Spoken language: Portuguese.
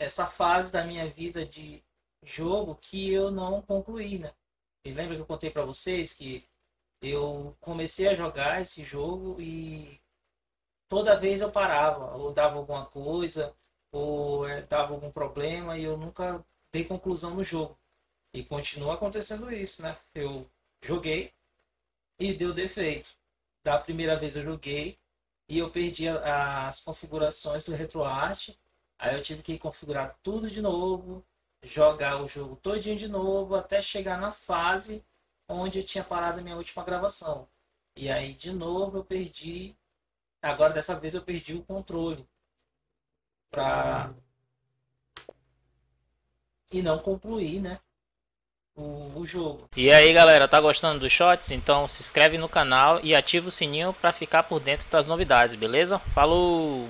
essa fase da minha vida de jogo que eu não concluí, né? E lembra que eu contei para vocês que eu comecei a jogar esse jogo e toda vez eu parava, ou dava alguma coisa, ou é, dava algum problema e eu nunca dei conclusão no jogo. E continua acontecendo isso, né? Eu joguei e deu defeito. Da primeira vez eu joguei e eu perdi as configurações do RetroArch. Aí eu tive que configurar tudo de novo, jogar o jogo todinho de novo até chegar na fase onde eu tinha parado a minha última gravação. E aí de novo eu perdi. Agora dessa vez eu perdi o controle para e não concluir, né? O, o, jogo. E aí galera, tá gostando dos shots? Então se inscreve no canal e ativa o sininho para ficar por dentro das novidades, beleza? Falou!